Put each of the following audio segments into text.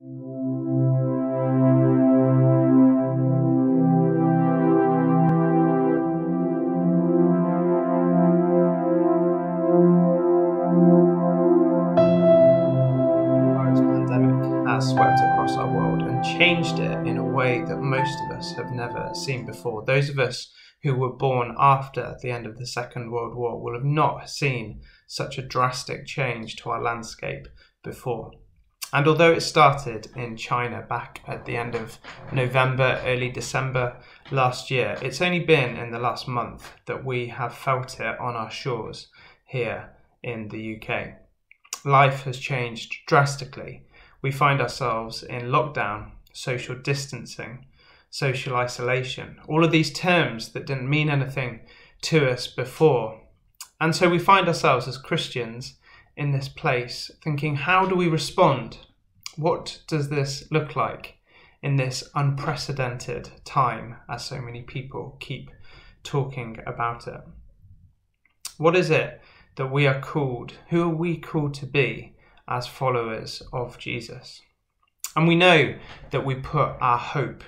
has swept across our world and changed it in a way that most of us have never seen before. Those of us who were born after the end of the Second World War will have not seen such a drastic change to our landscape before. And although it started in China back at the end of November, early December last year, it's only been in the last month that we have felt it on our shores here in the UK. Life has changed drastically we find ourselves in lockdown, social distancing, social isolation, all of these terms that didn't mean anything to us before. And so we find ourselves as Christians in this place thinking, how do we respond? What does this look like in this unprecedented time, as so many people keep talking about it? What is it that we are called? Who are we called to be as followers of Jesus. And we know that we put our hope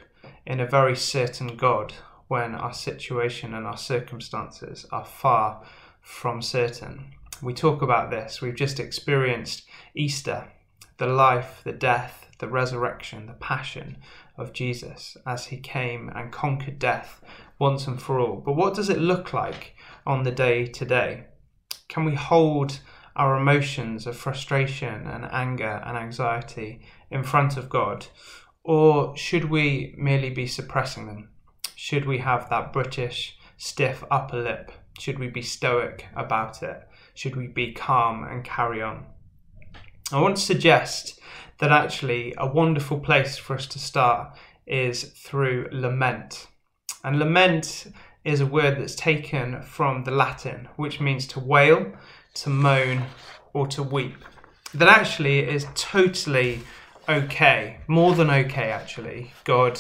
in a very certain God when our situation and our circumstances are far from certain. We talk about this. We've just experienced Easter, the life, the death, the resurrection, the passion of Jesus as he came and conquered death once and for all. But what does it look like on the day today? Can we hold our emotions of frustration and anger and anxiety in front of God? Or should we merely be suppressing them? Should we have that British stiff upper lip? Should we be stoic about it? Should we be calm and carry on? I want to suggest that actually a wonderful place for us to start is through lament. And lament is a word that's taken from the Latin, which means to wail to moan or to weep. That actually is totally okay, more than okay, actually. God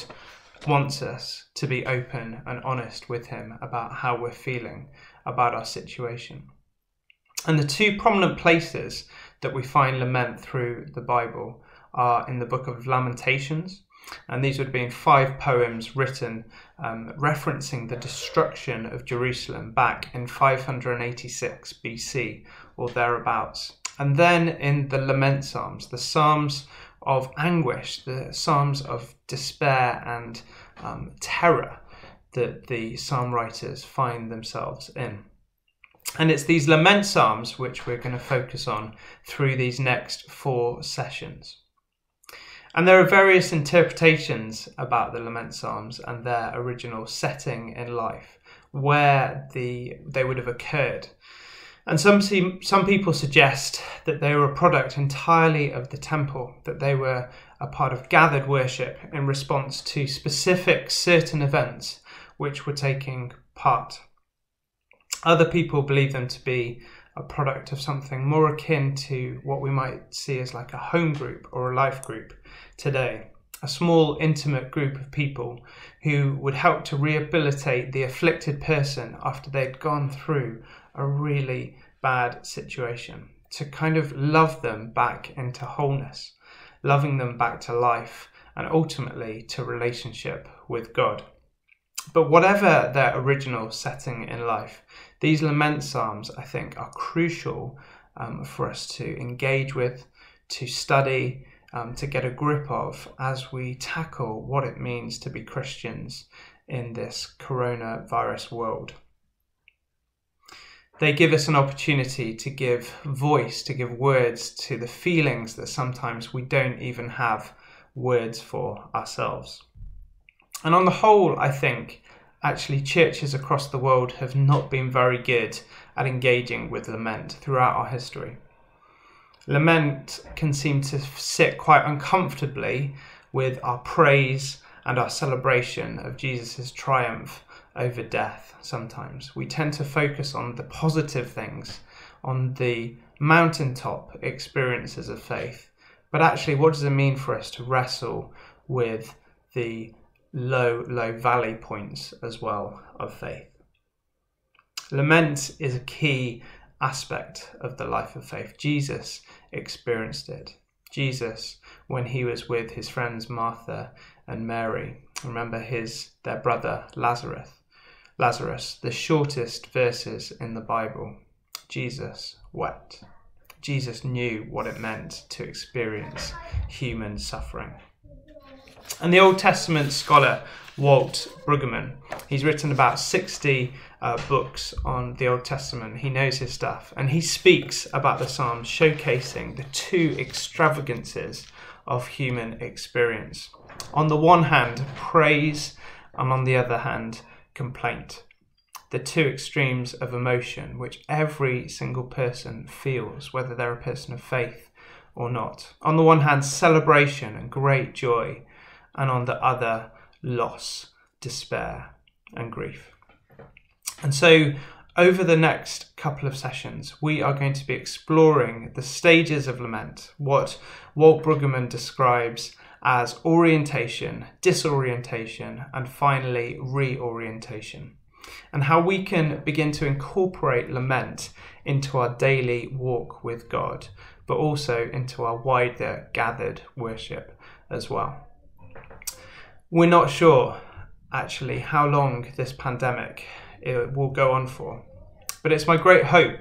wants us to be open and honest with Him about how we're feeling about our situation. And the two prominent places that we find lament through the Bible are in the book of Lamentations and these would have been five poems written um, referencing the destruction of Jerusalem back in 586 BC or thereabouts. And then in the lament psalms, the psalms of anguish, the psalms of despair and um, terror that the psalm writers find themselves in. And it's these lament psalms which we're going to focus on through these next four sessions. And there are various interpretations about the Lament Psalms and their original setting in life, where the they would have occurred. And some seem, some people suggest that they were a product entirely of the temple, that they were a part of gathered worship in response to specific certain events which were taking part. Other people believe them to be a product of something more akin to what we might see as like a home group or a life group today. A small, intimate group of people who would help to rehabilitate the afflicted person after they'd gone through a really bad situation, to kind of love them back into wholeness, loving them back to life, and ultimately to relationship with God. But whatever their original setting in life, these lament psalms, I think, are crucial um, for us to engage with, to study, um, to get a grip of as we tackle what it means to be Christians in this coronavirus world. They give us an opportunity to give voice, to give words to the feelings that sometimes we don't even have words for ourselves. And on the whole, I think actually churches across the world have not been very good at engaging with lament throughout our history. Lament can seem to sit quite uncomfortably with our praise and our celebration of Jesus' triumph over death sometimes. We tend to focus on the positive things, on the mountaintop experiences of faith. But actually, what does it mean for us to wrestle with the low, low valley points as well of faith. Lament is a key aspect of the life of faith. Jesus experienced it. Jesus, when he was with his friends Martha and Mary, remember his their brother Lazarus. Lazarus, the shortest verses in the Bible. Jesus wept. Jesus knew what it meant to experience human suffering. And the Old Testament scholar Walt Brueggemann, he's written about 60 uh, books on the Old Testament. He knows his stuff. And he speaks about the Psalms, showcasing the two extravagances of human experience. On the one hand, praise, and on the other hand, complaint. The two extremes of emotion which every single person feels, whether they're a person of faith or not. On the one hand, celebration and great joy, and on the other, loss, despair, and grief. And so, over the next couple of sessions, we are going to be exploring the stages of lament, what Walt Brueggemann describes as orientation, disorientation, and finally reorientation, and how we can begin to incorporate lament into our daily walk with God, but also into our wider gathered worship as well. We're not sure actually how long this pandemic it will go on for, but it's my great hope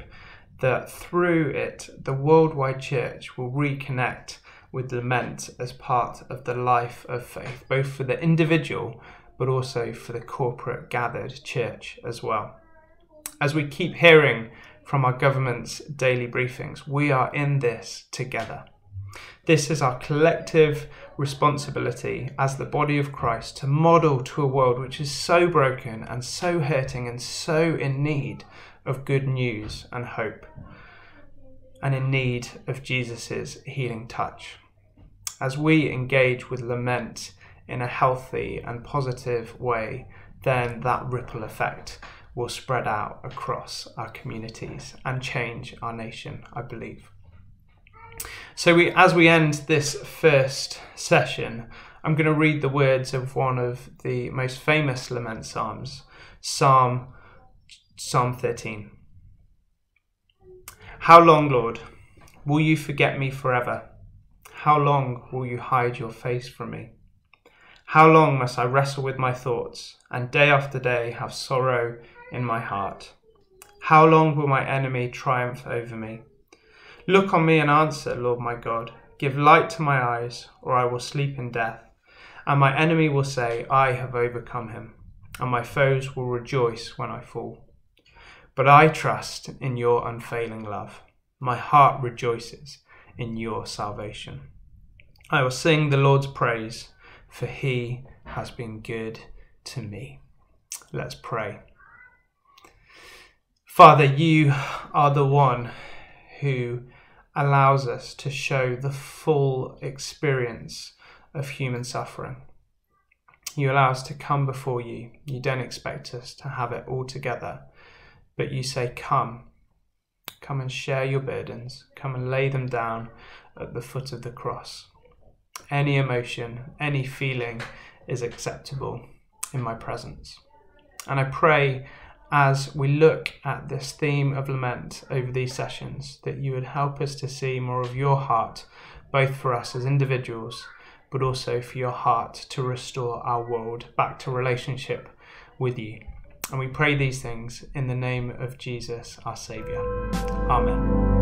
that through it the worldwide church will reconnect with lament as part of the life of faith, both for the individual but also for the corporate gathered church as well. As we keep hearing from our government's daily briefings, we are in this together. This is our collective responsibility as the body of Christ to model to a world which is so broken and so hurting and so in need of good news and hope, and in need of Jesus' healing touch. As we engage with lament in a healthy and positive way, then that ripple effect will spread out across our communities and change our nation, I believe. So we, as we end this first session, I'm going to read the words of one of the most famous lament psalms, Psalm Psalm 13. How long, Lord, will you forget me forever? How long will you hide your face from me? How long must I wrestle with my thoughts and day after day have sorrow in my heart? How long will my enemy triumph over me? Look on me and answer, Lord my God. Give light to my eyes, or I will sleep in death. And my enemy will say, I have overcome him, and my foes will rejoice when I fall. But I trust in your unfailing love. My heart rejoices in your salvation. I will sing the Lord's praise, for he has been good to me. Let's pray. Father, you are the one who allows us to show the full experience of human suffering. You allow us to come before you. You don't expect us to have it all together, but you say, Come, come and share your burdens, come and lay them down at the foot of the cross. Any emotion, any feeling is acceptable in my presence. And I pray as we look at this theme of lament over these sessions, that you would help us to see more of your heart, both for us as individuals, but also for your heart to restore our world back to relationship with you. And we pray these things in the name of Jesus, our Saviour. Amen.